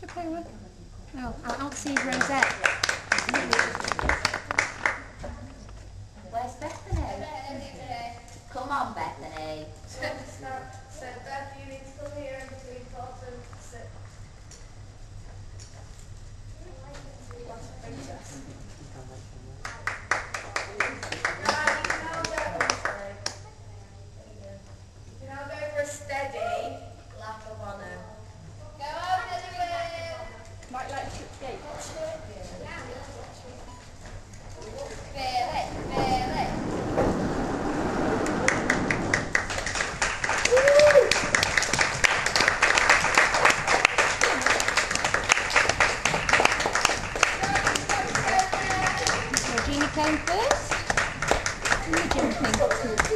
flip over. Oh, I'll, I'll see Rosette. Where's Bethany? Come on, Bethany. So, so Beth, you need to come here in between fourth and sixth. Right, came first. You.